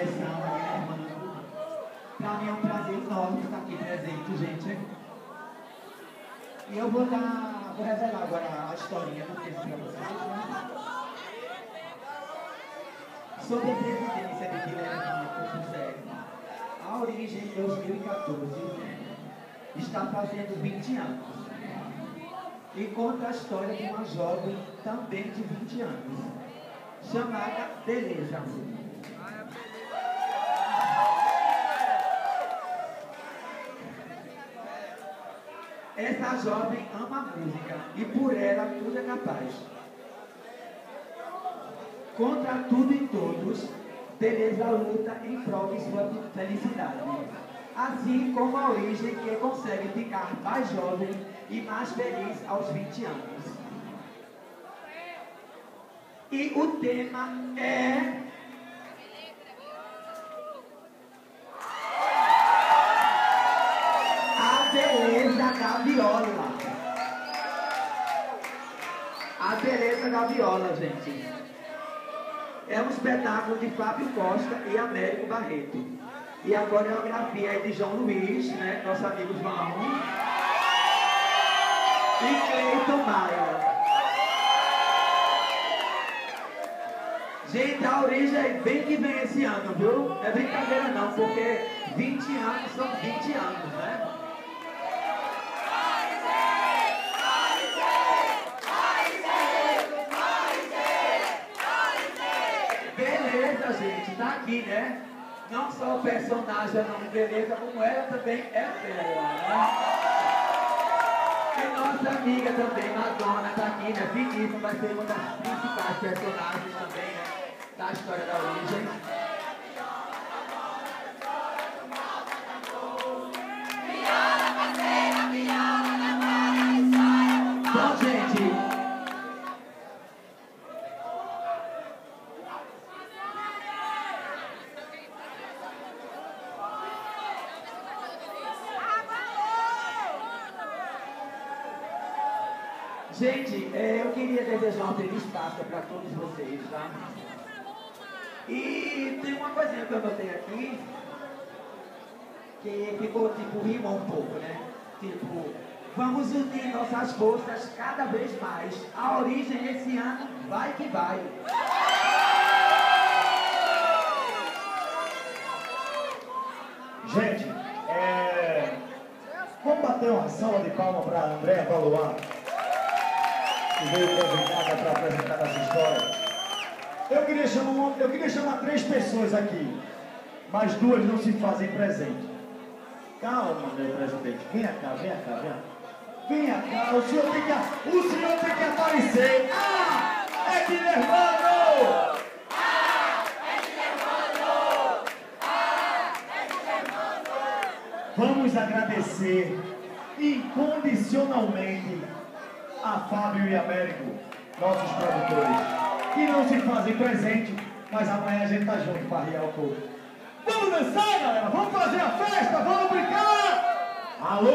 direção, irmã. Para mim é um prazer enorme estar aqui presente, gente. E eu vou dar, vou revelar agora a historinha do texto para vocês. Né? Sobre a presidência de Guilherme José, a origem em 2014 está fazendo 20 anos. E conta a história de uma jovem também de 20 anos, chamada Beleza. Essa jovem ama a música e por ela tudo é capaz. Contra tudo e todos, Teresa luta em prol de sua felicidade. Assim como a origem que consegue ficar mais jovem e mais feliz aos 20 anos. E o tema é a beleza da viola. A beleza da viola, gente é um espetáculo de Fábio Costa e Américo Barreto. E a coreografia é de João Luiz, né, nosso amigo João, e Cleiton Maia. Gente, a origem vem que vem esse ano, viu? É brincadeira não, porque 20 anos são 20 anos, gente, tá aqui, né? Não só o personagem é nome beleza, como ela também é bela, né? E nossa amiga também, Madonna, tá aqui, né? Finíssima, vai ser uma das principais personagens também, né? Da história da origem. Bom, Gente, é, eu queria desejar uma feliz Páscoa para todos vocês, tá? E tem uma coisinha que eu notei aqui, que ficou tipo rima um pouco, né? Tipo, vamos unir nossas forças cada vez mais. A origem esse ano vai que vai. Gente, é... vamos bater uma salva de palma para André Valuar que veio convidada para apresentar essa história. Eu queria, chamar eu queria chamar três pessoas aqui, mas duas não se fazem presente. Calma, meu presidente. Venha cá, venha cá, venha. Venha cá, o senhor tem que, o senhor tem que aparecer. Ah, é Guilhermano! Ah, é Guilhermano! Ah, é Guilhermano! Vamos agradecer incondicionalmente a Fábio e Américo, nossos produtores, que não se fazem presente, mas amanhã a gente tá junto para riar o povo. Vamos dançar, galera! Vamos fazer a festa! Vamos brincar! Alô,